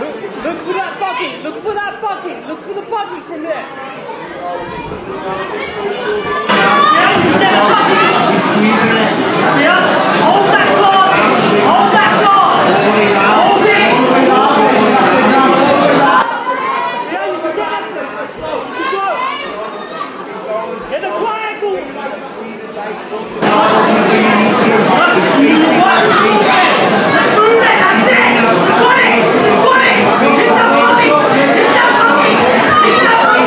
Look, look for that buggy. Look for that buggy. Look for the buggy from there. Yeah, hold that guard. Hold that guard. Hold it. Yeah, you can get it. You can go. Get the triangle. Let's move it. That's it. Got it. Got it. Hit that buggy. Hit that buggy. Hit that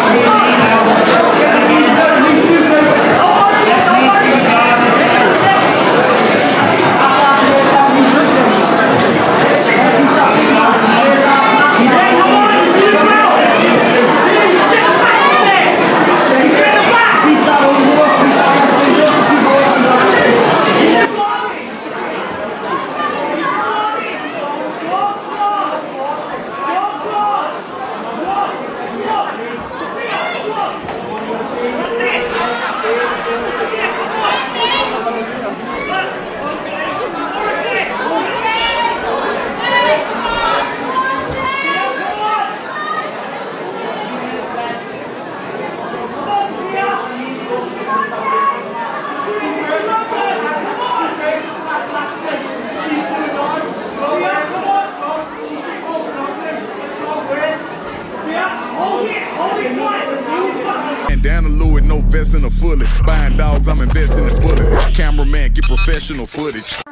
Bandana Louis, no vest and a fully. Buying dogs, I'm investing in bullets. Cameraman, get professional footage.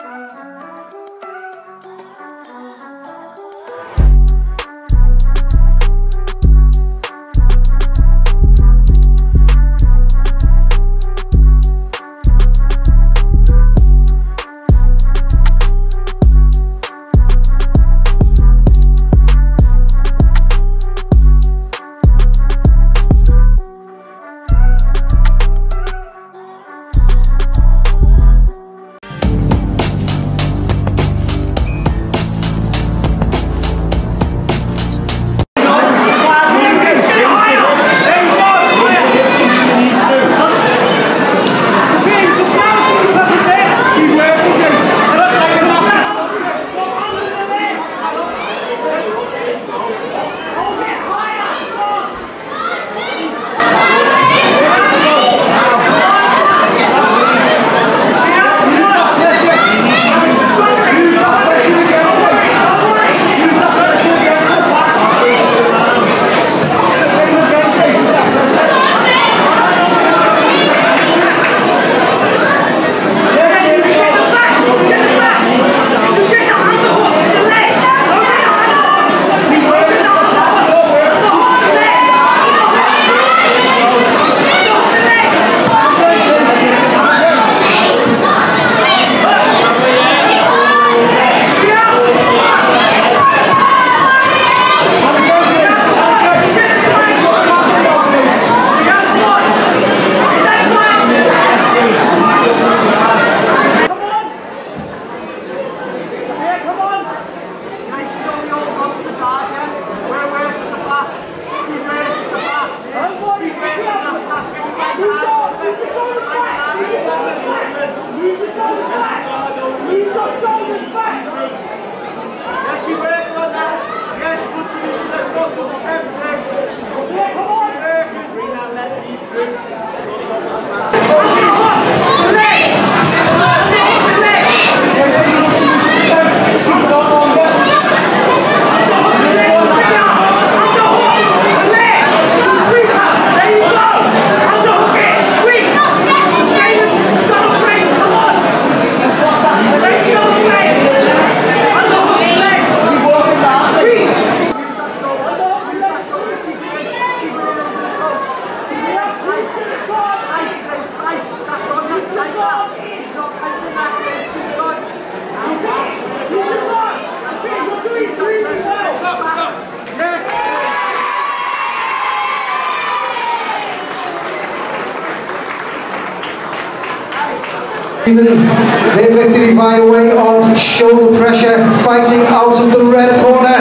Their victory by way of shoulder pressure, fighting out of the red corner.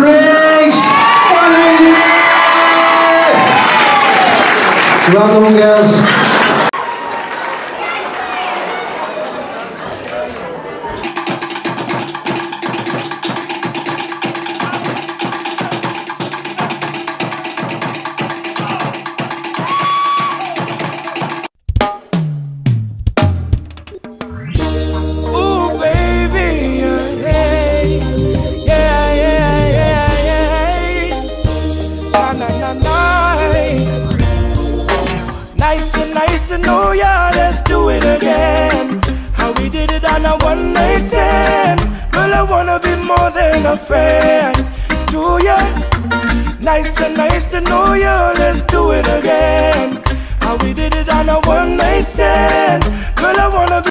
Grace Well done, girls. I wanna be more than a friend to you. Nice to nice to know you. Let's do it again. How we did it on a one night stand. Girl, I wanna be.